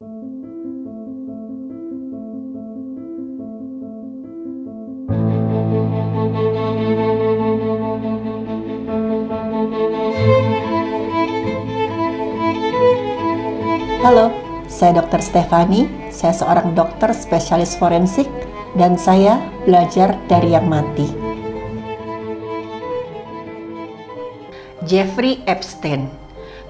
Halo, saya Dr. Stefani. Saya seorang dokter spesialis forensik dan saya belajar dari yang mati. Jeffrey Epstein.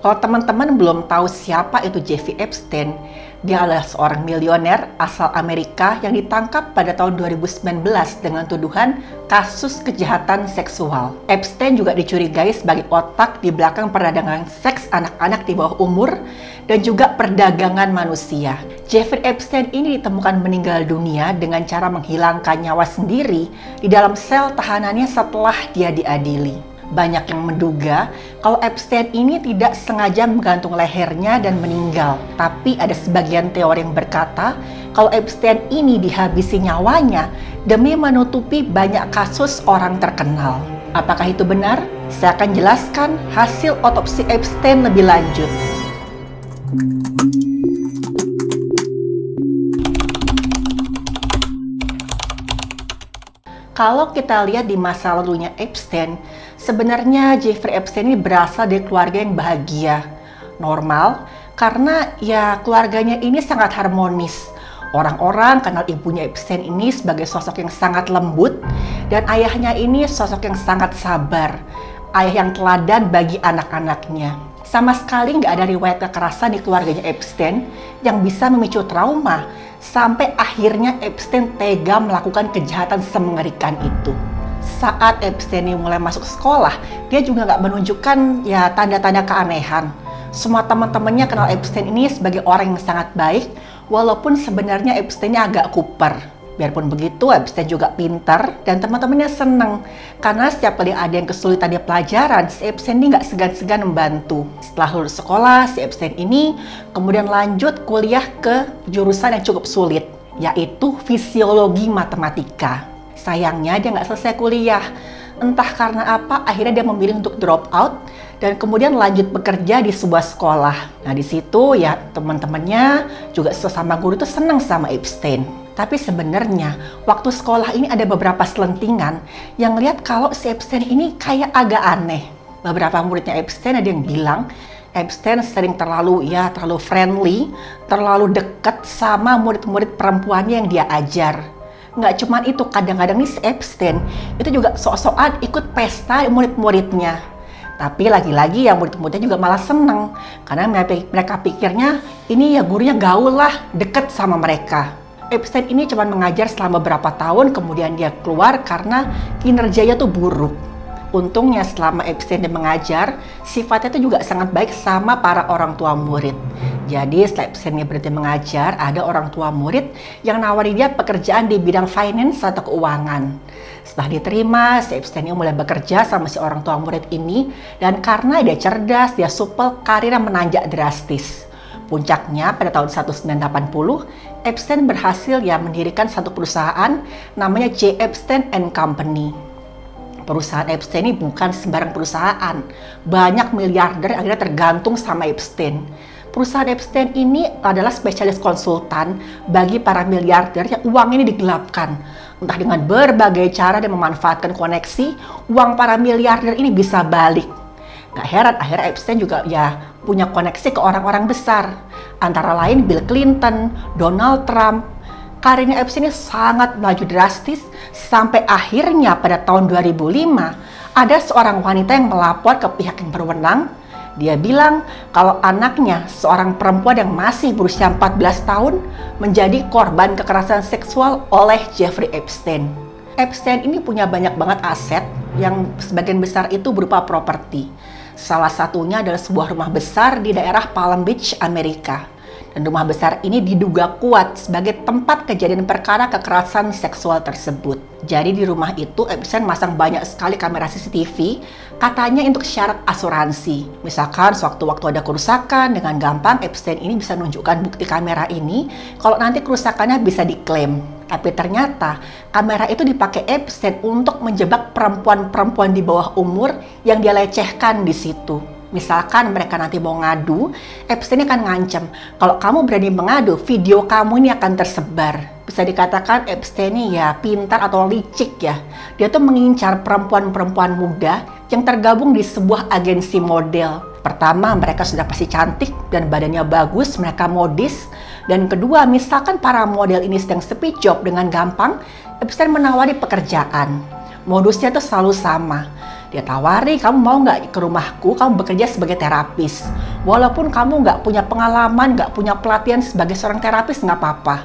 Kalau teman-teman belum tahu siapa itu Jeffrey Epstein, dia adalah seorang milioner asal Amerika yang ditangkap pada tahun 2019 dengan tuduhan kasus kejahatan seksual. Epstein juga dicurigai sebagai otak di belakang perdagangan seks anak-anak di bawah umur dan juga perdagangan manusia. Jeffrey Epstein ini ditemukan meninggal dunia dengan cara menghilangkan nyawa sendiri di dalam sel tahanannya setelah dia diadili banyak yang menduga kalau Epstein ini tidak sengaja menggantung lehernya dan meninggal. Tapi ada sebagian teori yang berkata kalau Epstein ini dihabisi nyawanya demi menutupi banyak kasus orang terkenal. Apakah itu benar? Saya akan jelaskan hasil otopsi Epstein lebih lanjut. Kalau kita lihat di masa lalunya Epstein, sebenarnya Jeffrey Epstein ini berasal dari keluarga yang bahagia, normal, karena ya keluarganya ini sangat harmonis. Orang-orang kenal ibunya Epstein ini sebagai sosok yang sangat lembut dan ayahnya ini sosok yang sangat sabar, ayah yang teladan bagi anak-anaknya. Sama sekali nggak ada riwayat kekerasan di keluarganya Epstein yang bisa memicu trauma sampai akhirnya Epstein tega melakukan kejahatan semengerikan itu. Saat Epstein mulai masuk sekolah, dia juga nggak menunjukkan ya tanda-tanda keanehan. Semua teman-temannya kenal Epstein ini sebagai orang yang sangat baik, walaupun sebenarnya Epsteinnya agak kuper. Biarpun begitu, Epstein juga pintar dan teman-temannya seneng. Karena setiap kali ada yang kesulitan di pelajaran, si Epstein ini nggak segan-segan membantu. Setelah lulus sekolah, si Epstein ini kemudian lanjut kuliah ke jurusan yang cukup sulit, yaitu fisiologi matematika. Sayangnya dia nggak selesai kuliah. Entah karena apa, akhirnya dia memilih untuk drop out dan kemudian lanjut bekerja di sebuah sekolah. Nah di situ ya teman-temannya juga sesama guru itu senang sama Epstein. Tapi sebenarnya waktu sekolah ini ada beberapa selentingan yang lihat kalau si Epstein ini kayak agak aneh. Beberapa muridnya Epstein ada yang bilang Epstein sering terlalu ya terlalu friendly, terlalu dekat sama murid-murid perempuannya yang dia ajar. Nggak cuma itu, kadang-kadang nih Epstein itu juga sok-sokan ikut pesta murid-muridnya. Tapi lagi-lagi yang murid-muridnya juga malah seneng karena mereka pikirnya ini ya gurunya gaul lah, deket sama mereka. Epstein ini cuma mengajar selama beberapa tahun, kemudian dia keluar karena kinerjanya tuh buruk. Untungnya selama Epstein dia mengajar, sifatnya itu juga sangat baik sama para orang tua murid. Jadi dia berhenti mengajar, ada orang tua murid yang nawari dia pekerjaan di bidang finance atau keuangan. Setelah diterima, si ini mulai bekerja sama si orang tua murid ini, dan karena dia cerdas, dia supel, karirnya menanjak drastis. Puncaknya pada tahun 1980, Epstein berhasil ya mendirikan satu perusahaan namanya J. Epstein and Company. Perusahaan Epstein ini bukan sembarang perusahaan. Banyak miliarder akhirnya tergantung sama Epstein. Perusahaan Epstein ini adalah spesialis konsultan bagi para miliarder yang uang ini digelapkan. Entah dengan berbagai cara dan memanfaatkan koneksi, uang para miliarder ini bisa balik Gak heran akhirnya Epstein juga ya punya koneksi ke orang-orang besar. Antara lain Bill Clinton, Donald Trump. Karirnya Epstein ini sangat melaju drastis sampai akhirnya pada tahun 2005 ada seorang wanita yang melapor ke pihak yang berwenang. Dia bilang kalau anaknya, seorang perempuan yang masih berusia 14 tahun, menjadi korban kekerasan seksual oleh Jeffrey Epstein. Epstein ini punya banyak banget aset yang sebagian besar itu berupa properti. Salah satunya adalah sebuah rumah besar di daerah Palm Beach, Amerika. Dan rumah besar ini diduga kuat sebagai tempat kejadian perkara kekerasan seksual tersebut. Jadi di rumah itu Epstein masang banyak sekali kamera CCTV, katanya untuk syarat asuransi. Misalkan sewaktu-waktu ada kerusakan, dengan gampang Epstein ini bisa menunjukkan bukti kamera ini, kalau nanti kerusakannya bisa diklaim. Tapi ternyata kamera itu dipakai Epstein untuk menjebak perempuan-perempuan di bawah umur yang dia lecehkan di situ. Misalkan mereka nanti mau ngadu, Epstein akan ngancam, kalau kamu berani mengadu, video kamu ini akan tersebar. Bisa dikatakan Epstein ini ya pintar atau licik ya. Dia tuh mengincar perempuan-perempuan muda yang tergabung di sebuah agensi model. Pertama, mereka sudah pasti cantik dan badannya bagus, mereka modis. Dan kedua, misalkan para model ini sedang sepi job dengan gampang, Epstein menawari pekerjaan. Modusnya tuh selalu sama dia tawari, kamu mau nggak ke rumahku, kamu bekerja sebagai terapis. Walaupun kamu nggak punya pengalaman, nggak punya pelatihan sebagai seorang terapis, nggak apa-apa.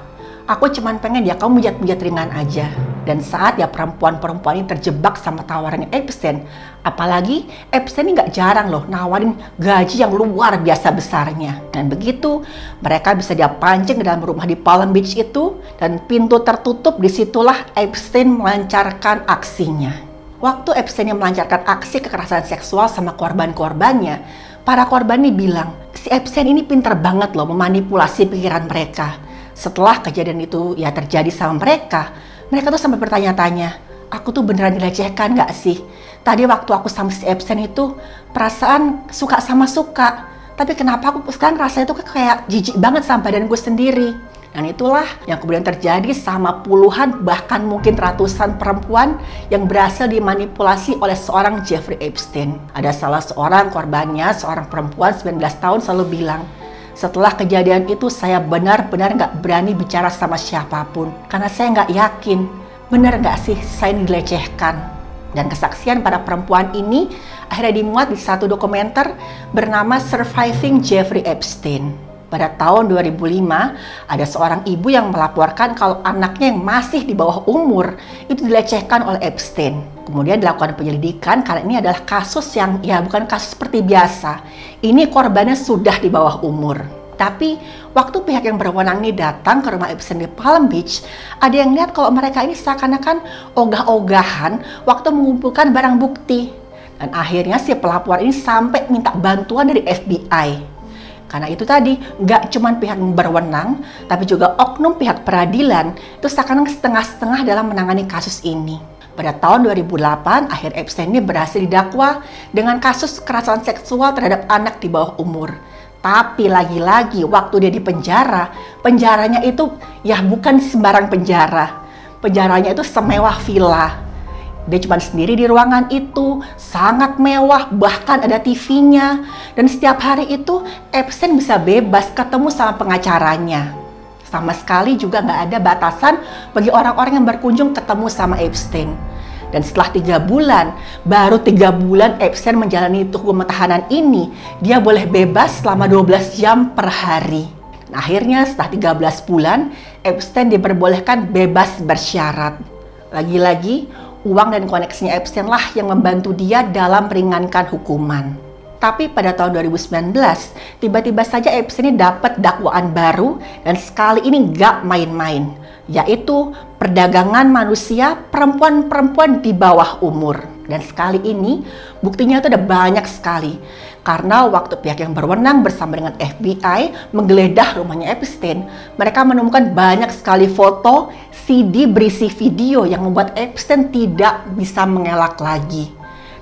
Aku cuman pengen ya kamu mijat-mijat ringan aja. Dan saat ya perempuan-perempuan ini terjebak sama tawaran Epstein, apalagi Epstein ini nggak jarang loh nawarin gaji yang luar biasa besarnya. Dan begitu mereka bisa dia pancing dalam rumah di Palm Beach itu dan pintu tertutup di situlah Epstein melancarkan aksinya. Waktu Epstein yang melancarkan aksi kekerasan seksual sama korban-korbannya, para korban ini bilang, si Epstein ini pinter banget loh memanipulasi pikiran mereka. Setelah kejadian itu ya terjadi sama mereka, mereka tuh sampai bertanya-tanya, aku tuh beneran dilecehkan gak sih? Tadi waktu aku sama si Epstein itu perasaan suka sama suka, tapi kenapa aku sekarang rasanya tuh kayak jijik banget sama badan gue sendiri. Dan itulah yang kemudian terjadi sama puluhan bahkan mungkin ratusan perempuan yang berhasil dimanipulasi oleh seorang Jeffrey Epstein. Ada salah seorang korbannya, seorang perempuan 19 tahun selalu bilang, setelah kejadian itu saya benar-benar nggak berani bicara sama siapa pun karena saya nggak yakin benar nggak sih saya dilecehkan dan kesaksian para perempuan ini akhirnya dimuat di satu dokumenter bernama Surviving Jeffrey Epstein. Pada tahun 2005, ada seorang ibu yang melaporkan kalau anaknya yang masih di bawah umur itu dilecehkan oleh Epstein. Kemudian dilakukan penyelidikan karena ini adalah kasus yang ya bukan kasus seperti biasa. Ini korbannya sudah di bawah umur. Tapi waktu pihak yang berwenang ini datang ke rumah Epstein di Palm Beach, ada yang lihat kalau mereka ini seakan-akan ogah-ogahan waktu mengumpulkan barang bukti. Dan akhirnya si pelapor ini sampai minta bantuan dari FBI. Karena itu tadi, nggak cuma pihak berwenang, tapi juga oknum pihak peradilan itu seakan setengah-setengah dalam menangani kasus ini. Pada tahun 2008, akhir Epstein ini berhasil didakwa dengan kasus kekerasan seksual terhadap anak di bawah umur. Tapi lagi-lagi waktu dia di penjara, penjaranya itu ya bukan sembarang penjara. Penjaranya itu semewah villa dia cuma sendiri di ruangan itu, sangat mewah, bahkan ada TV-nya. Dan setiap hari itu Epstein bisa bebas ketemu sama pengacaranya. Sama sekali juga nggak ada batasan bagi orang-orang yang berkunjung ketemu sama Epstein. Dan setelah tiga bulan, baru tiga bulan Epstein menjalani hukuman tahanan ini, dia boleh bebas selama 12 jam per hari. Nah, akhirnya setelah 13 bulan, Epstein diperbolehkan bebas bersyarat. Lagi-lagi, uang dan koneksinya Epstein lah yang membantu dia dalam meringankan hukuman. Tapi pada tahun 2019, tiba-tiba saja Epstein dapat dakwaan baru dan sekali ini gak main-main, yaitu perdagangan manusia perempuan-perempuan di bawah umur. Dan sekali ini buktinya itu ada banyak sekali. Karena waktu pihak yang berwenang bersama dengan FBI menggeledah rumahnya Epstein, mereka menemukan banyak sekali foto, CD berisi video yang membuat Epstein tidak bisa mengelak lagi.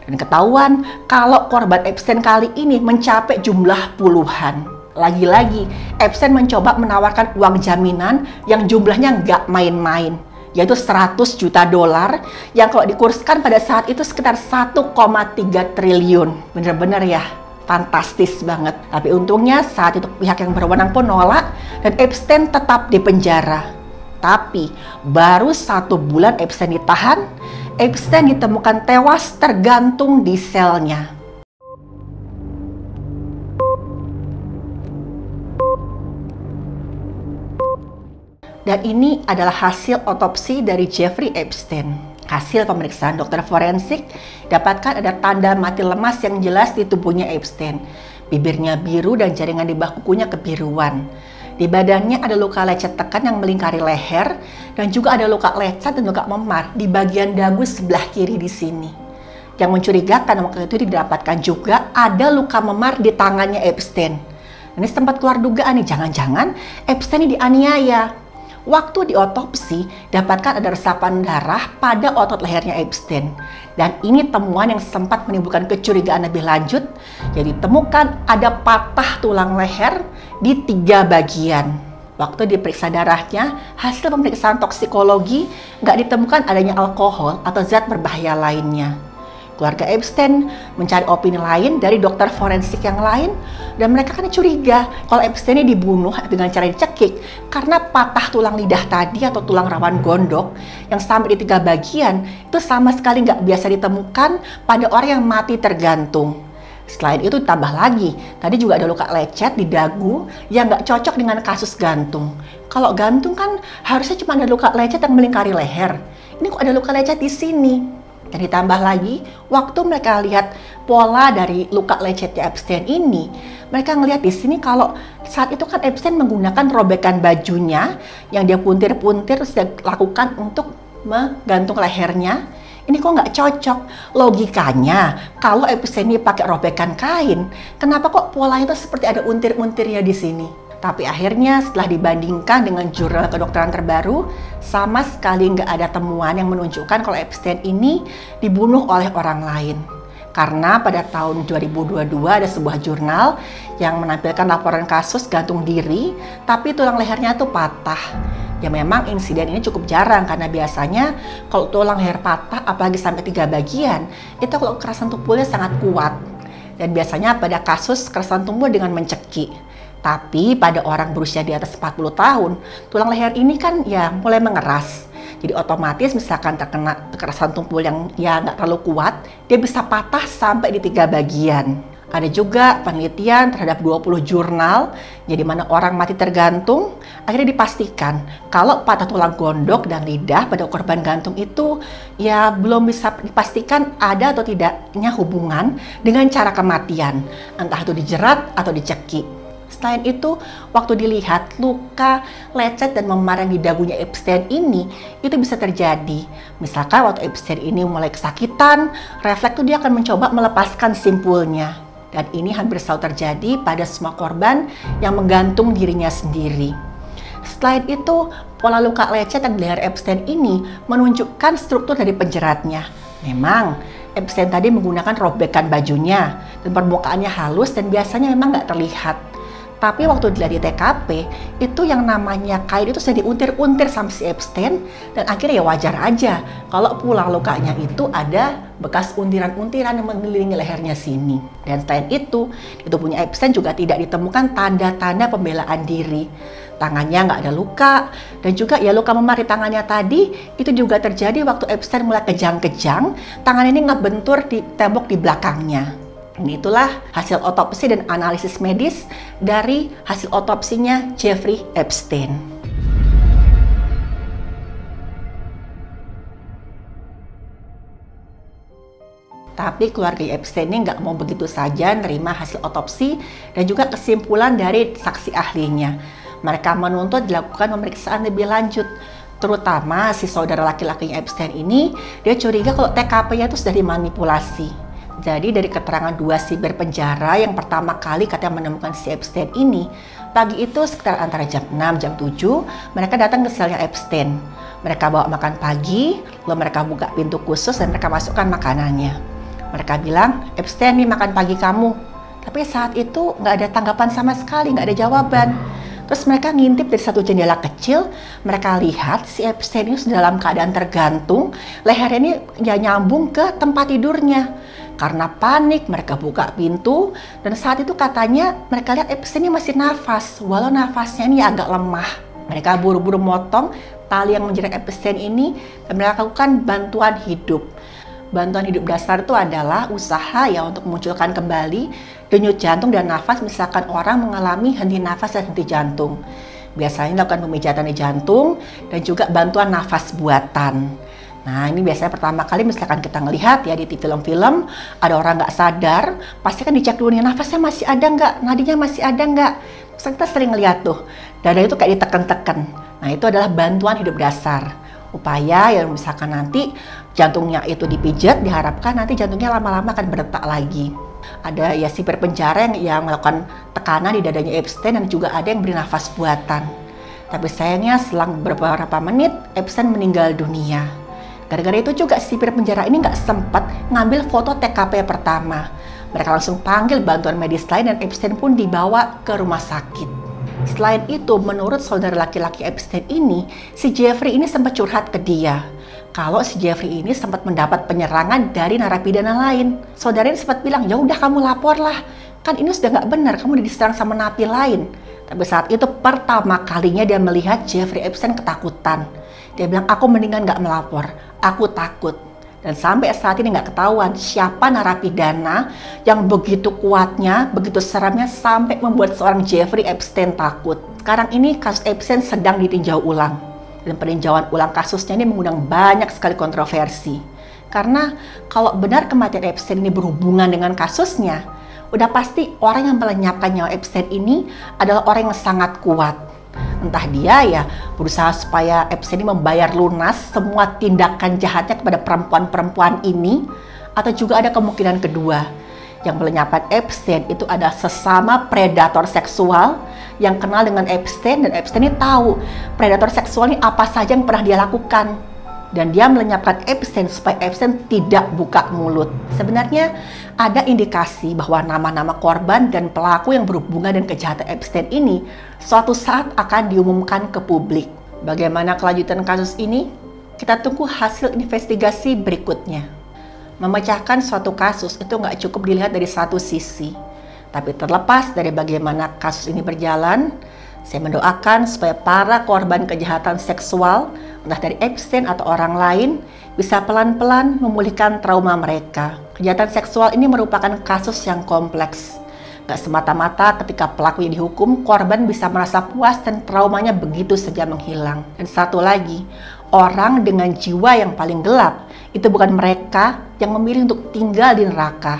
Dan ketahuan kalau korban Epstein kali ini mencapai jumlah puluhan. Lagi-lagi, Epstein mencoba menawarkan uang jaminan yang jumlahnya nggak main-main yaitu 100 juta dolar yang kalau dikurskan pada saat itu sekitar 1,3 triliun. Bener-bener ya, fantastis banget. Tapi untungnya saat itu pihak yang berwenang pun nolak dan Epstein tetap di penjara. Tapi baru satu bulan Epstein ditahan, Epstein ditemukan tewas tergantung di selnya. Dan ini adalah hasil otopsi dari Jeffrey Epstein. Hasil pemeriksaan dokter forensik dapatkan ada tanda mati lemas yang jelas di tubuhnya Epstein. Bibirnya biru dan jaringan di bahu kukunya kebiruan. Di badannya ada luka lecet tekan yang melingkari leher dan juga ada luka lecet dan luka memar di bagian dagu sebelah kiri di sini. Yang mencurigakan waktu itu didapatkan juga ada luka memar di tangannya Epstein. Ini sempat keluar dugaan nih, jangan-jangan Epstein ini dianiaya Waktu diotopsi, dapatkan ada resapan darah pada otot lehernya Epstein. Dan ini temuan yang sempat menimbulkan kecurigaan lebih lanjut. Jadi temukan ada patah tulang leher di tiga bagian. Waktu diperiksa darahnya, hasil pemeriksaan toksikologi nggak ditemukan adanya alkohol atau zat berbahaya lainnya. Keluarga Epstein mencari opini lain dari dokter forensik yang lain dan mereka kan curiga kalau Epstein ini dibunuh dengan cara dicekik karena patah tulang lidah tadi atau tulang rawan gondok yang sampai di tiga bagian itu sama sekali nggak biasa ditemukan pada orang yang mati tergantung. Selain itu tambah lagi, tadi juga ada luka lecet di dagu yang nggak cocok dengan kasus gantung. Kalau gantung kan harusnya cuma ada luka lecet yang melingkari leher. Ini kok ada luka lecet di sini. Dan ditambah lagi, waktu mereka lihat pola dari luka lecetnya Epstein ini, mereka ngelihat di sini kalau saat itu kan Epstein menggunakan robekan bajunya yang dia puntir-puntir lakukan untuk menggantung lehernya. Ini kok nggak cocok logikanya kalau Epstein ini pakai robekan kain, kenapa kok polanya itu seperti ada untir-untirnya di sini? Tapi akhirnya setelah dibandingkan dengan jurnal kedokteran terbaru, sama sekali nggak ada temuan yang menunjukkan kalau Epstein ini dibunuh oleh orang lain. Karena pada tahun 2022 ada sebuah jurnal yang menampilkan laporan kasus gantung diri, tapi tulang lehernya tuh patah. Ya memang insiden ini cukup jarang karena biasanya kalau tulang leher patah apalagi sampai tiga bagian, itu kalau kekerasan tubuhnya sangat kuat. Dan biasanya pada kasus kekerasan tubuh dengan mencekik. Tapi pada orang berusia di atas 40 tahun, tulang leher ini kan ya mulai mengeras. Jadi otomatis misalkan terkena kekerasan tumpul yang ya nggak terlalu kuat, dia bisa patah sampai di tiga bagian. Ada juga penelitian terhadap 20 jurnal, jadi mana orang mati tergantung, akhirnya dipastikan kalau patah tulang gondok dan lidah pada korban gantung itu ya belum bisa dipastikan ada atau tidaknya hubungan dengan cara kematian, entah itu dijerat atau dicekik. Selain itu, waktu dilihat luka lecet dan memar yang di dagunya Epstein ini, itu bisa terjadi. Misalkan waktu Epstein ini mulai kesakitan, refleks itu dia akan mencoba melepaskan simpulnya. Dan ini hampir selalu terjadi pada semua korban yang menggantung dirinya sendiri. Selain itu, pola luka lecet di leher Epstein ini menunjukkan struktur dari penjeratnya. Memang, Epstein tadi menggunakan robekan bajunya dan permukaannya halus dan biasanya memang nggak terlihat tapi waktu dilihat di TKP, itu yang namanya kain itu sudah diuntir-untir sama si Epstein dan akhirnya ya wajar aja kalau pulang lukanya itu ada bekas untiran-untiran yang mengelilingi lehernya sini. Dan selain itu, itu punya Epstein juga tidak ditemukan tanda-tanda pembelaan diri. Tangannya nggak ada luka dan juga ya luka memar di tangannya tadi itu juga terjadi waktu Epstein mulai kejang-kejang, tangan ini ngebentur di tembok di belakangnya. Itulah hasil otopsi dan analisis medis dari hasil otopsinya Jeffrey Epstein. Tapi keluarga Epstein ini nggak mau begitu saja nerima hasil otopsi dan juga kesimpulan dari saksi ahlinya. Mereka menuntut dilakukan pemeriksaan lebih lanjut, terutama si saudara laki-lakinya Epstein ini, dia curiga kalau TKP-nya itu sudah dimanipulasi jadi dari keterangan dua siber penjara yang pertama kali katanya menemukan si Epstein ini, pagi itu sekitar antara jam 6 jam 7 mereka datang ke selnya Epstein. Mereka bawa makan pagi, lalu mereka buka pintu khusus dan mereka masukkan makanannya. Mereka bilang, Epstein nih makan pagi kamu. Tapi saat itu nggak ada tanggapan sama sekali, nggak ada jawaban. Terus mereka ngintip dari satu jendela kecil, mereka lihat si Epstein ini dalam keadaan tergantung, lehernya ini ya nyambung ke tempat tidurnya. Karena panik, mereka buka pintu dan saat itu katanya mereka lihat Epstein ini masih nafas, walau nafasnya ini agak lemah. Mereka buru-buru motong tali yang menjerat Epstein ini dan mereka lakukan bantuan hidup. Bantuan hidup dasar itu adalah usaha ya untuk memunculkan kembali denyut jantung dan nafas misalkan orang mengalami henti nafas dan henti jantung. Biasanya dilakukan pemijatan di jantung dan juga bantuan nafas buatan. Nah ini biasanya pertama kali misalkan kita ngelihat ya di film-film ada orang nggak sadar, pasti kan dicek dulu nih nafasnya masih ada nggak, nadinya masih ada nggak. Terus kita sering lihat tuh, dada itu kayak ditekan-tekan. Nah itu adalah bantuan hidup dasar. Upaya yang misalkan nanti jantungnya itu dipijat, diharapkan nanti jantungnya lama-lama akan berdetak lagi. Ada ya siper penjara yang, yang melakukan tekanan di dadanya Epstein dan juga ada yang beri nafas buatan. Tapi sayangnya selang beberapa menit Epstein meninggal dunia. Gara-gara itu juga sipir penjara ini nggak sempat ngambil foto TKP pertama. Mereka langsung panggil bantuan medis lain dan Epstein pun dibawa ke rumah sakit. Selain itu, menurut saudara laki-laki Epstein ini, si Jeffrey ini sempat curhat ke dia. Kalau si Jeffrey ini sempat mendapat penyerangan dari narapidana lain. Saudaranya sempat bilang, ya udah kamu lapor lah. Kan ini sudah nggak benar, kamu udah diserang sama napi lain. Tapi saat itu pertama kalinya dia melihat Jeffrey Epstein ketakutan. Dia bilang, aku mendingan nggak melapor, aku takut. Dan sampai saat ini nggak ketahuan siapa narapidana yang begitu kuatnya, begitu seramnya sampai membuat seorang Jeffrey Epstein takut. Sekarang ini kasus Epstein sedang ditinjau ulang. Dan peninjauan ulang kasusnya ini mengundang banyak sekali kontroversi. Karena kalau benar kematian Epstein ini berhubungan dengan kasusnya, udah pasti orang yang melenyapkan nyawa Epstein ini adalah orang yang sangat kuat entah dia ya berusaha supaya Epstein ini membayar lunas semua tindakan jahatnya kepada perempuan-perempuan ini atau juga ada kemungkinan kedua. Yang melenyapkan Epstein itu ada sesama predator seksual yang kenal dengan Epstein dan Epstein ini tahu predator seksual ini apa saja yang pernah dia lakukan dan dia melenyapkan Epstein supaya Epstein tidak buka mulut. Sebenarnya ada indikasi bahwa nama-nama korban dan pelaku yang berhubungan dengan kejahatan Epstein ini suatu saat akan diumumkan ke publik. Bagaimana kelanjutan kasus ini? Kita tunggu hasil investigasi berikutnya. Memecahkan suatu kasus itu nggak cukup dilihat dari satu sisi. Tapi terlepas dari bagaimana kasus ini berjalan, saya mendoakan supaya para korban kejahatan seksual, entah dari Epstein atau orang lain, bisa pelan-pelan memulihkan trauma mereka. Kejahatan seksual ini merupakan kasus yang kompleks. Gak semata-mata ketika pelaku yang dihukum, korban bisa merasa puas dan traumanya begitu saja menghilang. Dan satu lagi, orang dengan jiwa yang paling gelap, itu bukan mereka yang memilih untuk tinggal di neraka.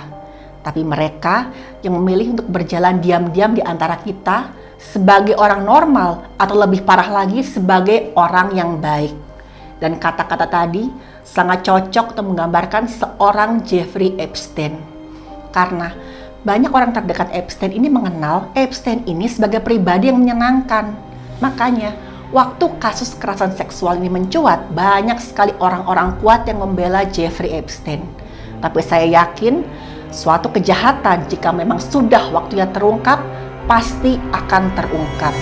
Tapi mereka yang memilih untuk berjalan diam-diam di antara kita, sebagai orang normal atau lebih parah lagi sebagai orang yang baik. Dan kata-kata tadi sangat cocok untuk menggambarkan seorang Jeffrey Epstein. Karena banyak orang terdekat Epstein ini mengenal Epstein ini sebagai pribadi yang menyenangkan. Makanya, waktu kasus kekerasan seksual ini mencuat, banyak sekali orang-orang kuat yang membela Jeffrey Epstein. Tapi saya yakin suatu kejahatan jika memang sudah waktunya terungkap, pasti akan terungkap.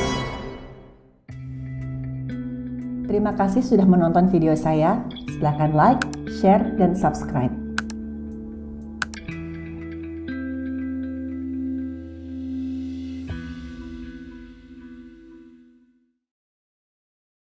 Terima kasih sudah menonton video saya. Silahkan like, share, dan subscribe.